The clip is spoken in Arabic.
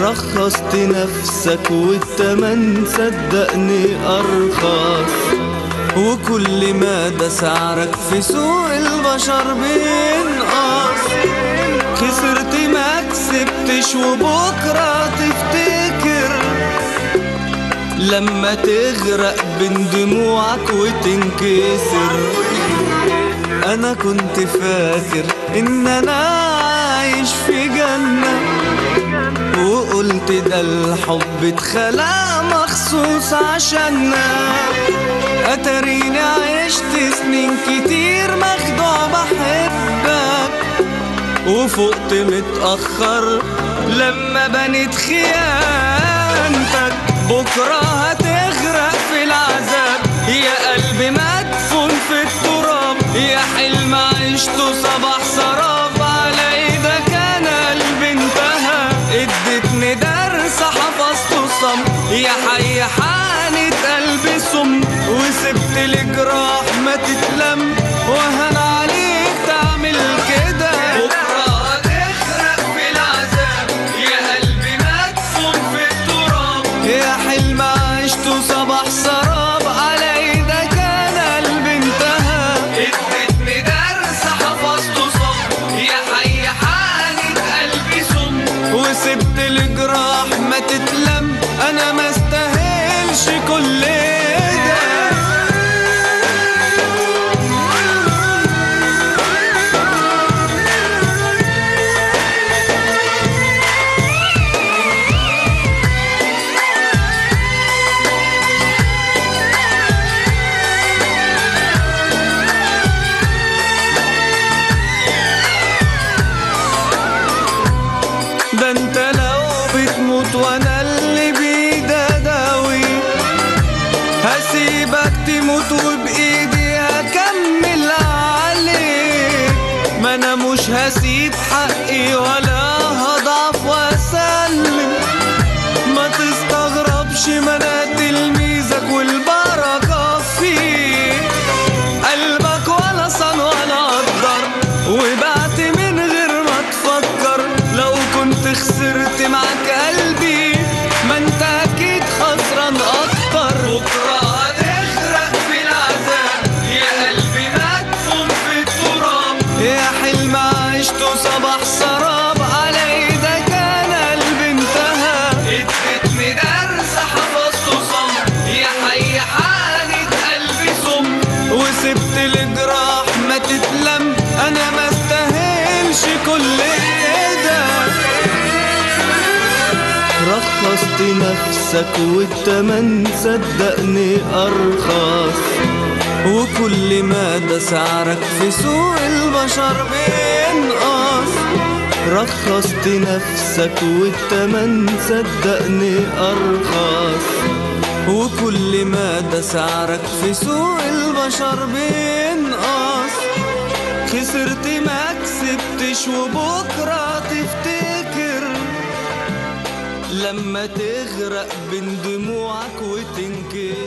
رخصت نفسك والتمن صدقني أرخص. وكل مدى سعرك في سوق البشر بينقص. خسرت ما كسبتش وبكرة تفتكر. لما تغرق بين دموعك وتنكسر. أنا كنت فاكر إن أنا عايش في جنة. وقلت ده الحب اتخلق مخصوص عشاننا. أتريني عشت سنين كتير مخدوع بحبك. وفقت متأخر لما بنت خيانتك. بكرة هتغرق في العذاب. يا قلبي مدفون في التراب. يا حلم عشته صباح سراب. يا حي حانت قلبي سم وسبت الجراح ما تتلم وهن عليك تعمل هسيبك صباح سراب على إيدك أنا قلبي انتهى. اديتني درس حفظته صم. يا حي حانت قلبي سم وسبت الجراح ما تتلم. أنا ما استاهلش كل ده رخصت نفسك والتمن صدقني أرخص. وكل مدى سعرك في سوق البشر بينقص رخصت نفسك والتمن صدقني أرخص. وكل مدى سعرك في سوق البشر بينقص خسرت ما كسبتش وبكرة تفتكر. لما تغرق بين دموعك وتنكسر